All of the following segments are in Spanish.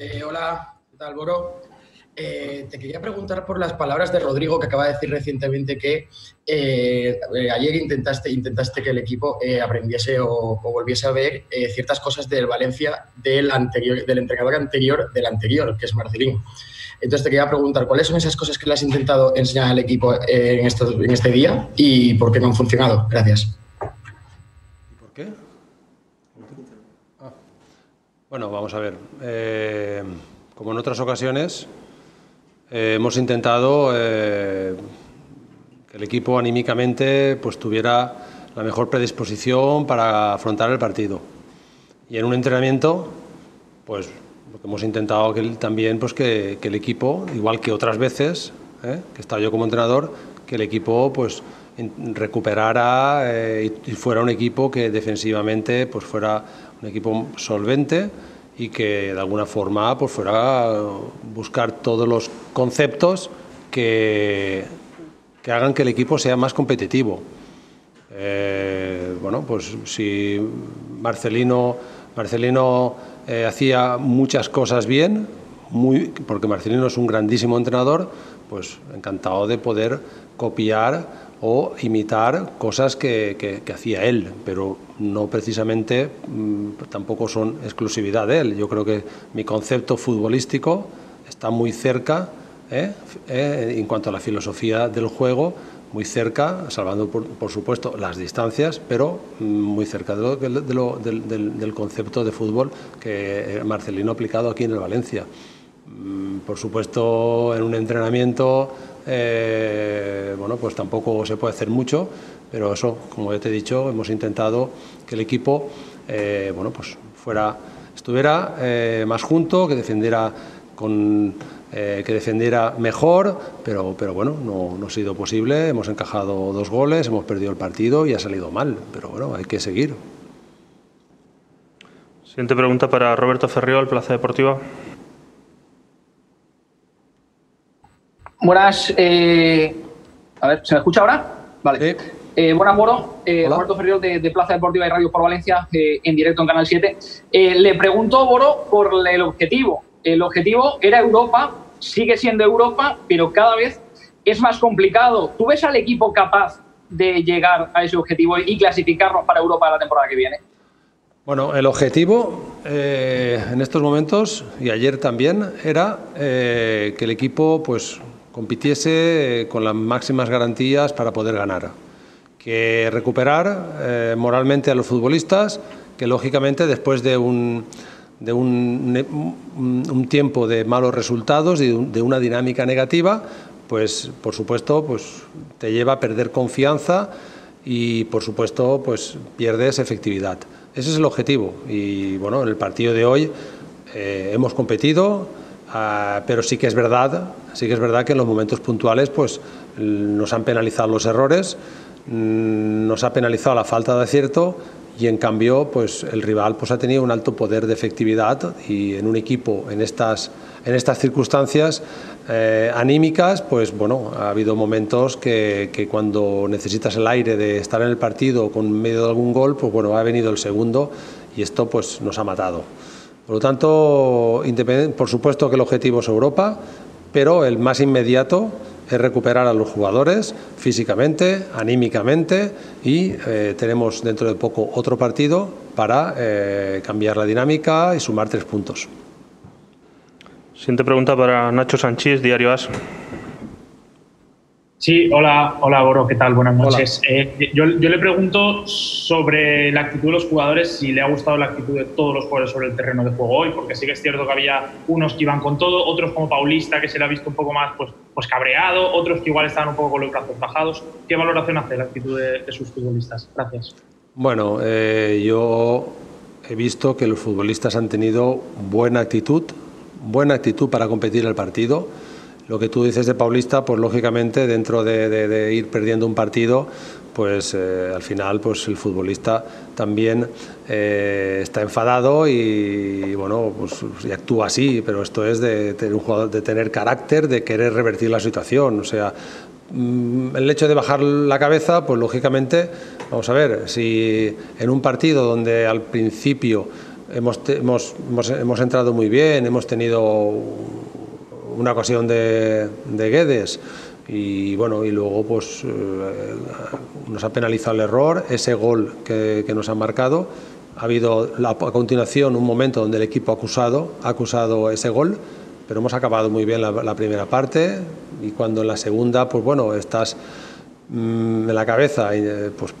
Eh, hola, ¿qué tal, Boro? Eh, te quería preguntar por las palabras de Rodrigo, que acaba de decir recientemente que eh, ayer intentaste, intentaste que el equipo aprendiese o, volviese a ver ciertas cosas del Valencia del, anterior, del entrenador anterior del anterior, que es Marcelín. Entonces te quería preguntar, ¿cuáles son esas cosas que le has intentado enseñar al equipo en, en este día y por qué no han funcionado? Gracias. ¿Y por qué? Ah. Bueno, vamos a ver. Eh, como en otras ocasiones, eh, hemos intentado eh, que el equipo anímicamente pues, tuviera la mejor predisposición para afrontar el partido. Y en un entrenamiento, pues que hemos intentado que, también pues que, el equipo, igual que otras veces, que estaba yo como entrenador, que el equipo pues recuperara y, fuera un equipo que defensivamente pues fuera un equipo solvente y que de alguna forma pues fuera a buscar todos los conceptos que, que hagan que el equipo sea más competitivo. Eh, bueno, pues si Marcelino, Marcelino eh, hacía muchas cosas bien, muy, porque Marcelino es un grandísimo entrenador, pues encantado de poder copiar o imitar cosas que, que, hacía él, pero no precisamente mm, tampoco son exclusividad de él. Yo creo que mi concepto futbolístico está muy cerca ¿eh? Eh, en cuanto a la filosofía del juego muy cerca, salvando por, supuesto las distancias, pero mm, muy cerca de lo, del, concepto de fútbol que Marcelino ha aplicado aquí en el Valencia. Mm, por supuesto, en un entrenamiento, eh, bueno, pues tampoco se puede hacer mucho, pero eso, como ya te he dicho, hemos intentado que el equipo, eh, bueno, pues fuera, estuviera eh, más junto, que defendiera que defendiera mejor, pero, pero bueno, no, ha sido posible. Hemos encajado dos goles, hemos perdido el partido y ha salido mal, pero bueno, hay que seguir. Siguiente pregunta para Roberto Ferriol, Plaza Deportiva. Buenas. Eh, a ver, ¿se me escucha ahora? Vale. Eh, buenas, Moro. Roberto Ferriol de, Plaza Deportiva y Radio por Valencia, en directo en Canal 7. le pregunto, Boro, por el objetivo el objetivo era Europa, sigue siendo Europa, pero cada vez es más complicado. ¿Tú ves al equipo capaz de llegar a ese objetivo y clasificarnos para Europa la temporada que viene? Bueno, el objetivo eh, en estos momentos y ayer también era eh, que el equipo pues compitiese con las máximas garantías para poder ganar, que recuperar eh, moralmente a los futbolistas, que lógicamente después de un de un, tiempo de malos resultados, y de una dinámica negativa, pues por supuesto pues, te lleva a perder confianza y por supuesto pues, pierdes efectividad. Ese es el objetivo y bueno, en el partido de hoy eh, hemos competido, ah, pero sí que es verdad, sí que es verdad que en los momentos puntuales pues, nos han penalizado los errores, mm, nos ha penalizado la falta de acierto y en cambio pues el rival pues ha tenido un alto poder de efectividad y en un equipo en estas en estas circunstancias eh, anímicas pues bueno ha habido momentos que, que, cuando necesitas el aire de estar en el partido con medio de algún gol pues bueno ha venido el segundo y esto pues nos ha matado por lo tanto por supuesto que el objetivo es Europa pero el más inmediato es recuperar a los jugadores físicamente, anímicamente y eh, tenemos dentro de poco otro partido para eh, cambiar la dinámica y sumar tres puntos. Siguiente pregunta para Nacho Sánchez, Diario As. Sí, hola, hola Boro, ¿qué tal? Buenas noches. Eh, yo, le pregunto sobre la actitud de los jugadores, si le ha gustado la actitud de todos los jugadores sobre el terreno de juego hoy, porque sí que es cierto que había unos que iban con todo, otros como Paulista, que se le ha visto un poco más pues, pues cabreado, otros que igual estaban un poco con los brazos bajados. ¿Qué valoración hace la actitud de, sus futbolistas? Gracias. Bueno, eh, yo he visto que los futbolistas han tenido buena actitud, buena actitud para competir el partido lo que tú dices de Paulista, pues lógicamente dentro de, ir perdiendo un partido, pues eh, al final pues el futbolista también eh, está enfadado y, bueno pues y actúa así. Pero esto es de tener un jugador de tener carácter de querer revertir la situación. O sea mm, el hecho de bajar la cabeza pues lógicamente vamos a ver si en un partido donde al principio hemos, hemos, hemos, entrado muy bien, hemos tenido una ocasión de, de Guedes y bueno, y luego pues eh, nos ha penalizado el error, ese gol que, que nos han marcado. Ha habido a continuación un momento donde el equipo ha acusado, ha acusado ese gol, pero hemos acabado muy bien la, primera parte y cuando en la segunda, pues bueno, estás mm, en la cabeza eh, pues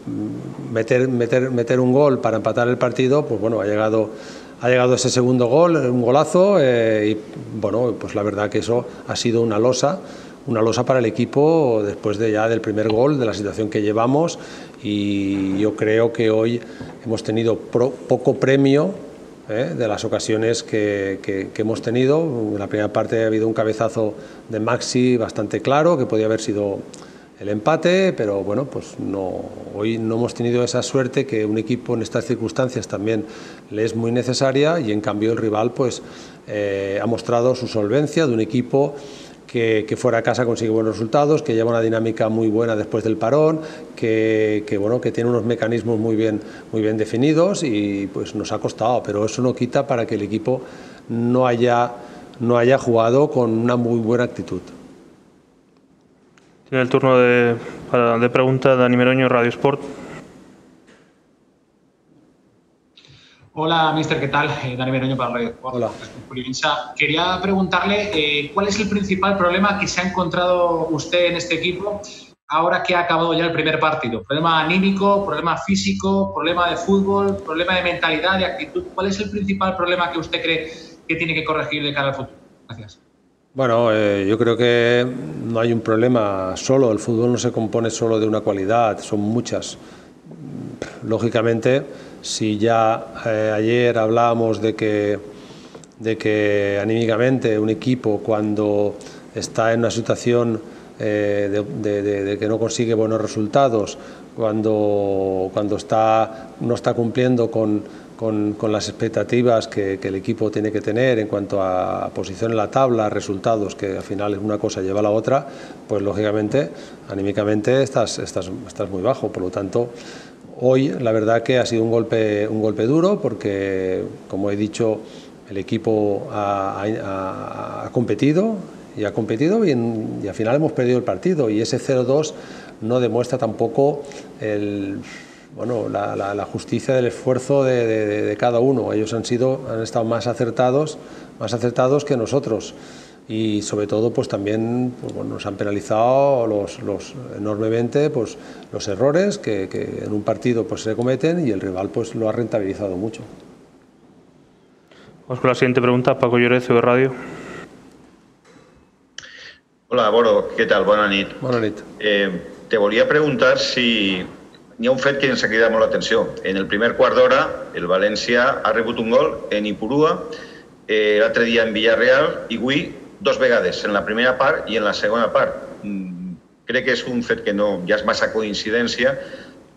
meter, meter, meter un gol para empatar el partido, pues bueno, ha llegado ha llegado ese segundo gol, un golazo, eh, y bueno, pues la verdad que eso ha sido una losa una losa para el equipo después de ya del primer gol, de la situación que llevamos y yo creo que hoy hemos tenido poco premio ¿eh? de las ocasiones que, que, hemos tenido. En la primera parte ha habido un cabezazo de Maxi bastante claro, que podía haber sido el empate, pero bueno, pues no, hoy no hemos tenido esa suerte que un equipo en estas circunstancias también le es muy necesaria y en cambio el rival pues eh, ha mostrado su solvencia de un equipo que, fuera a casa consigue buenos resultados, que lleva una dinámica muy buena después del parón, que, bueno, que tiene unos mecanismos muy bien, muy bien definidos y pues nos ha costado, pero eso no quita para que el equipo no haya, no haya jugado con una muy buena actitud. Tiene el turno de, de pregunta Dani Meroño, Radio Sport. Hola, mister, ¿qué tal? Eh, Dani Beroño para Radio Hola. Quería preguntarle eh, cuál es el principal problema que se ha encontrado usted en este equipo ahora que ha acabado ya el primer partido. ¿Problema anímico, problema físico, problema de fútbol, problema de mentalidad, de actitud? ¿Cuál es el principal problema que usted cree que tiene que corregir de cara al futuro? Gracias. Bueno, eh, yo creo que no hay un problema solo. El fútbol no se compone solo de una cualidad, son muchas. Lógicamente si ya eh, ayer hablábamos de que, de que anímicamente un equipo cuando está en una situación eh, de, que no consigue buenos resultados, cuando, cuando está, no está cumpliendo con, con, las expectativas que, el equipo tiene que tener en cuanto a posición en la tabla, resultados, que al final una cosa lleva a la otra, pues lógicamente, anímicamente estás, estás, estás muy bajo. Por lo tanto, Hoy la verdad que ha sido un golpe, un golpe duro porque, como he dicho, el equipo ha, competido y ha competido y, al final hemos perdido el partido y ese 0-2 no demuestra tampoco el, bueno, la, justicia del esfuerzo de, cada uno. Ellos han, sido, han estado más acertados, más acertados que nosotros y sobre todo pues también pues, bueno, nos han penalizado los, los, enormemente pues, los errores que, que, en un partido pues, se cometen y el rival pues, lo ha rentabilizado mucho. Vamos con la siguiente pregunta, Paco Llorezo de Radio. Hola, Boro, ¿qué tal? Buenas nit. Buenas nit. Eh, te volía preguntar si hi ha un fet que ens ha cridat molt l'atenció. En el primer quart d'hora, el València ha rebut un gol en Ipurua, eh, l'altre dia en Villarreal, i avui dos vegades, en la primera part i en la segona part. Mm, crec que és un fet que no, ja és massa coincidència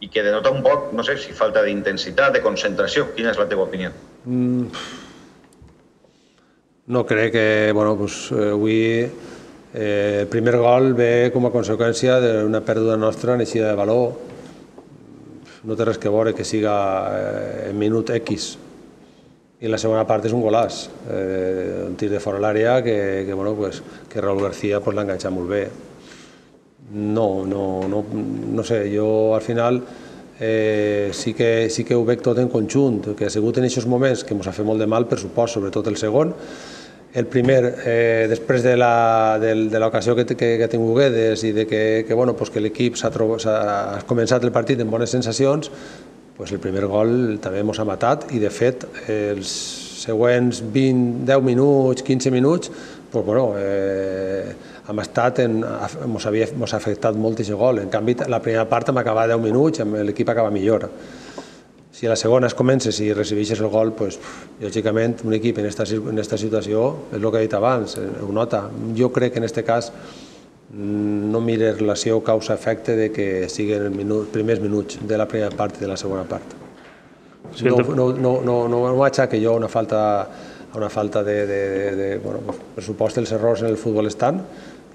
i que denota un poc, no sé, si falta d'intensitat, de concentració. Quina és la teva opinió? Mm. No crec que, bueno, eh, avui eh, el primer gol ve com a conseqüència d'una pèrdua nostra en de valor. No té res que veure que siga eh, en minut X i la segona part és un golàs, eh, un tir de fora l'àrea que, que, bueno, pues, que Raúl García pues, l'ha enganxat molt bé. No, no, no, no sé, jo al final eh, sí, que, sí que ho veig tot en conjunt, que ha sigut en aquests moments que ens ha fet molt de mal, per supost, sobretot el segon. El primer, eh, després de l'ocasió que, que, que ha tingut Guedes i de que, que, bueno, pues que l'equip s'ha ha començat el partit amb bones sensacions, pues el primer gol també ens ha matat i de fet els següents 20, 10 minuts, 15 minuts pues, bueno, eh, hem estat en, ens havia mos ha afectat molt aquest gol. En canvi, la primera part hem acabat 10 minuts, l'equip acaba millor. Si a la segona es comences i recibeixes el gol, pues, lògicament un equip en aquesta en esta situació, és el que he dit abans, eh, ho nota. Jo crec que en aquest cas no mire relació causa-efecte de que siguin els minut, primers minuts de la primera part i de la segona part. No, no, no, no, no, no que jo una falta, una falta de, de, de, de bueno, pues, per supost els errors en el futbol estan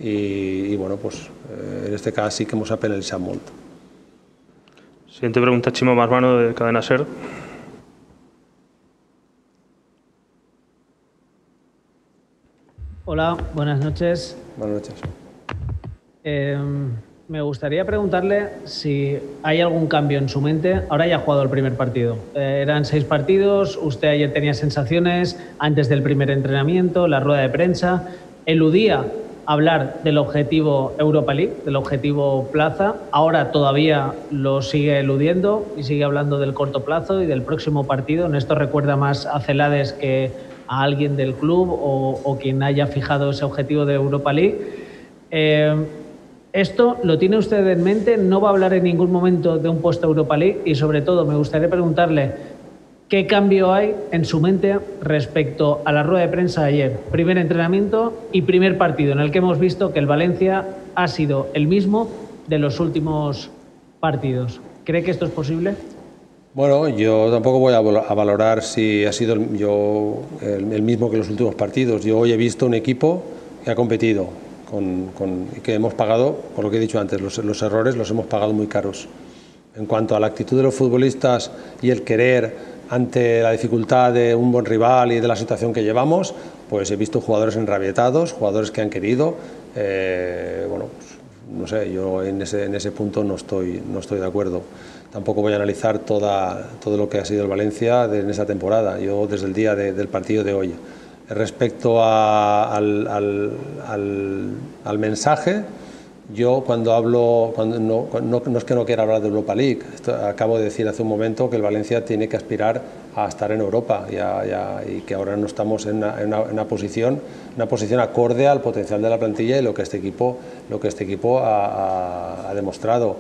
i, i bueno, pues, eh, en este cas sí que ens ha penalitzat molt. Siguiente pregunta, Chimo Marmano, de Cadena Ser. Hola, buenas noches. Buenas noches. Em, me gustaría preguntarle si hay algún cambio en su mente. Ahora ya ha jugado el primer partido. Eh, eran seis partidos, usted ayer tenía sensaciones antes del primer entrenamiento, la rueda de prensa. Eludía hablar del objetivo Europa League, del objetivo plaza. Ahora todavía lo sigue eludiendo y sigue hablando del corto plazo y del próximo partido. Esto recuerda más a Celades que a alguien del club o, quien haya fijado ese objetivo de Europa League. Eh, esto lo tiene usted en mente, no va a hablar en ningún momento de un puesto Europa League y sobre todo me gustaría preguntarle qué cambio hay en su mente respecto a la rueda de prensa de ayer, primer entrenamiento y primer partido en el que hemos visto que el Valencia ha sido el mismo de los últimos partidos. ¿Cree que esto es posible? Bueno, yo tampoco voy a, valorar si ha sido yo, el, mismo que los últimos partidos. Yo hoy he visto un equipo que ha competido, con, con, que hemos pagado, por lo que he dicho antes, los, los, errores los hemos pagado muy caros. En cuanto a la actitud de los futbolistas y el querer ante la dificultad de un buen rival y de la situación que llevamos, pues he visto jugadores enrabietados, jugadores que han querido. Eh, bueno, pues, no sé, yo en ese, en ese punto no estoy, no estoy de acuerdo. Tampoco voy a analizar toda, todo lo que ha sido el Valencia en esa temporada, yo desde el día del partido de hoy. Respecto al, al, al, mensaje, yo cuando hablo, cuando no, no, es que no quiera hablar de Europa League, acabo de decir hace un momento que el Valencia tiene que aspirar a estar en Europa y, que ahora no estamos en una, una, posición, una posición acorde al potencial de la plantilla y lo que este equipo, lo que este equipo ha, ha demostrado.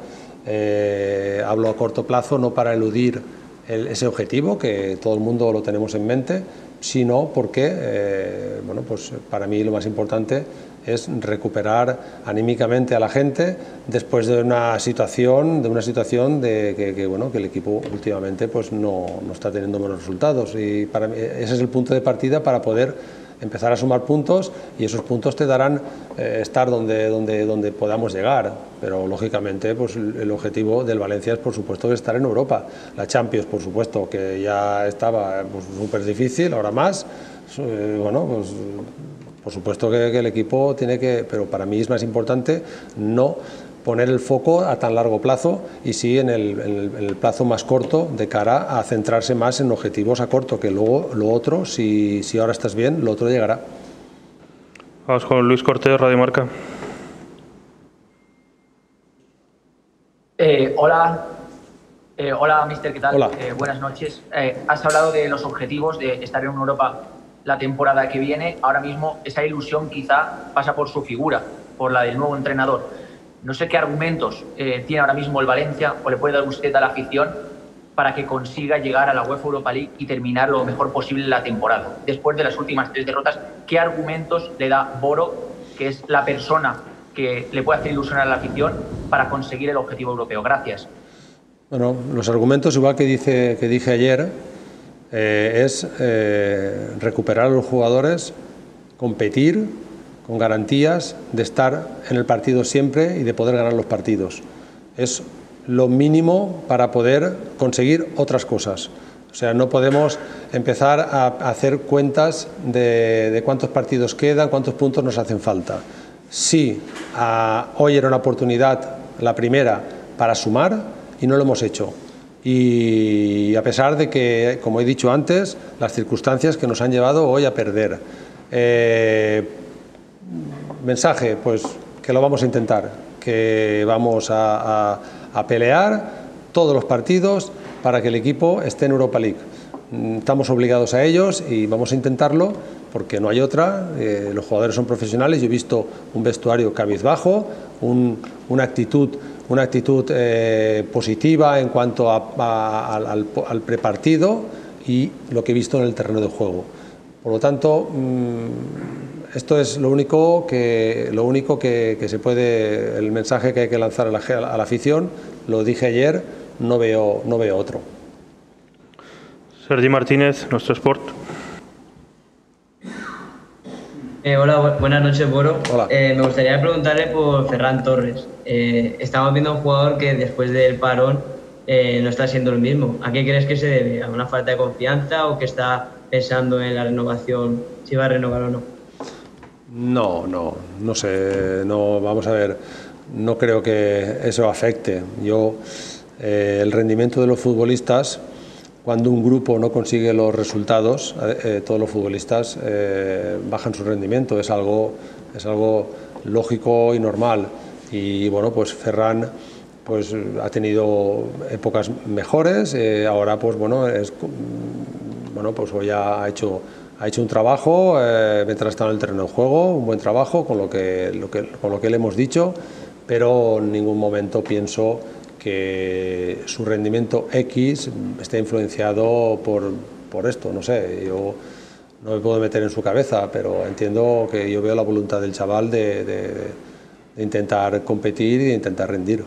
Eh, hablo a corto plazo no para eludir ese objetivo, que todo el mundo lo tenemos en mente, sino porque, eh, bueno, pues para mí lo más importante es recuperar anímicamente a la gente después de una situación, de una situación de que, bueno, que el equipo últimamente pues no, no está teniendo buenos resultados y para mí ese es el punto de partida para poder empezar a sumar puntos y esos puntos te darán eh, estar donde, donde, donde podamos llegar. Pero lógicamente pues, el objetivo del Valencia es por supuesto estar en Europa. La Champions, por supuesto, que ya estaba súper pues, difícil, ahora más. Eh, bueno, pues por supuesto que, que el equipo tiene que, pero para mí es más importante no poner el foco a tan largo plazo y sí en el, plazo más corto de cara a centrarse más en objetivos a corto, que luego lo otro, si, si ahora estás bien, lo otro llegará. Vamos con Luis Cortés, Radio Marca. Eh, hola, eh, hola, mister, ¿qué tal? Hola. Eh, buenas noches. has hablado de los objetivos de estar en Europa la temporada que viene. Ahora mismo esa ilusión quizá pasa por su figura, por la del nuevo entrenador. No sé qué argumentos eh, tiene ahora mismo el Valencia o le puede dar usted a la afición para que consiga llegar a la UEFA Europa League y terminar lo mejor posible la temporada. Después de las últimas tres derrotas, ¿qué argumentos le da Boro, que es la persona que le puede hacer ilusionar a la afición para conseguir el objetivo europeo? Gracias. Bueno, los argumentos, igual que, dice, que dije ayer, eh, es eh, recuperar a los jugadores, competir con garantías de estar en el partido siempre y de poder ganar los partidos. Es lo mínimo para poder conseguir otras cosas. O sea, no podemos empezar a hacer cuentas de, cuántos partidos quedan, cuántos puntos nos hacen falta. Sí, hoy era una oportunidad, la primera, para sumar y no lo hemos hecho. Y a pesar de que, como he dicho antes, las circunstancias que nos han llevado hoy a perder. Eh, mensaje, pues que lo vamos a intentar, que vamos a, pelear todos los partidos para que el equipo esté en Europa League. Mm, estamos obligados a ellos y vamos a intentarlo porque no hay otra. Eh, los jugadores son profesionales. Yo he visto un vestuario cabizbajo, una actitud, una actitud eh, positiva en cuanto al, al prepartido y lo que he visto en el terreno de juego. Por lo tanto, mm, esto es lo único que, lo único que, se puede, el mensaje que hay que lanzar a la, a la, afición, lo dije ayer, no veo, no veo otro. Sergi Martínez, nuestro sport. Eh, hola, buenas noches, Boro. Eh, me gustaría preguntarle por Ferran Torres. Eh, estamos viendo a un jugador que después del parón no está siendo el mismo. ¿A qué crees que se debe? ¿A una falta de confianza o que está pensando en la renovación, si va a renovar o no? No, no, no sé, no, vamos a ver, no creo que eso afecte. Yo, el rendimiento de los futbolistas, cuando un grupo no consigue los resultados, eh, eh, todos los futbolistas bajan su rendimiento, es algo, es algo lógico y normal. Y bueno, pues Ferran pues ha tenido épocas mejores, ahora pues bueno, es, bueno, pues hoy ha hecho ha hecho un trabajo eh, mientras está en el terreno de juego, un buen trabajo con lo, que, lo que, con lo que le hemos dicho, pero en ningún momento pienso que su rendimiento X esté influenciado por, por esto, no sé, yo no me puedo meter en su cabeza, pero entiendo que yo veo la voluntad del chaval de, de, intentar competir y de intentar rendir.